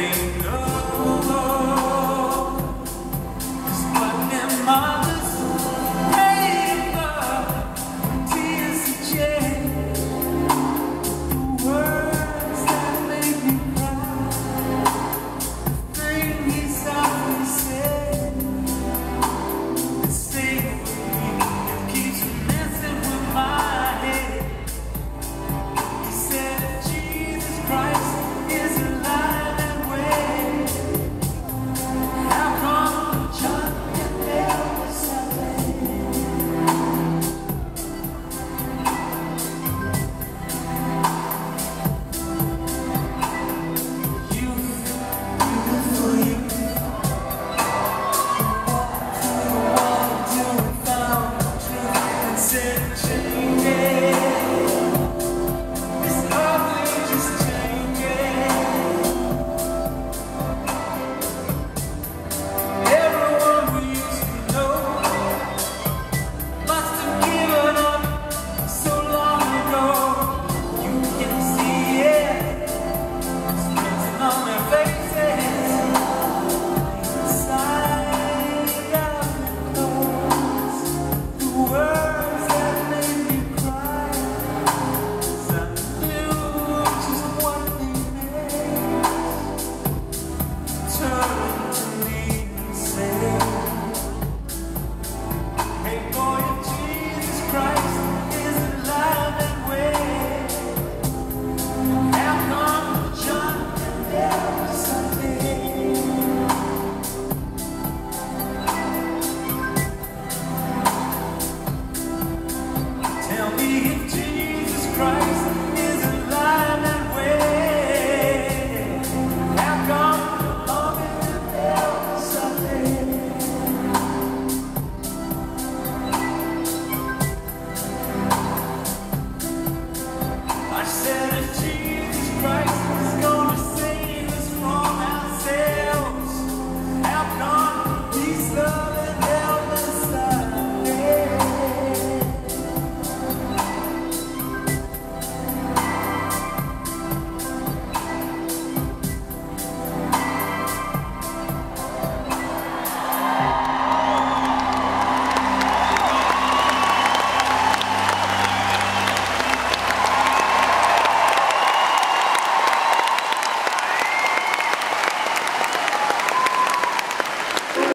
morning.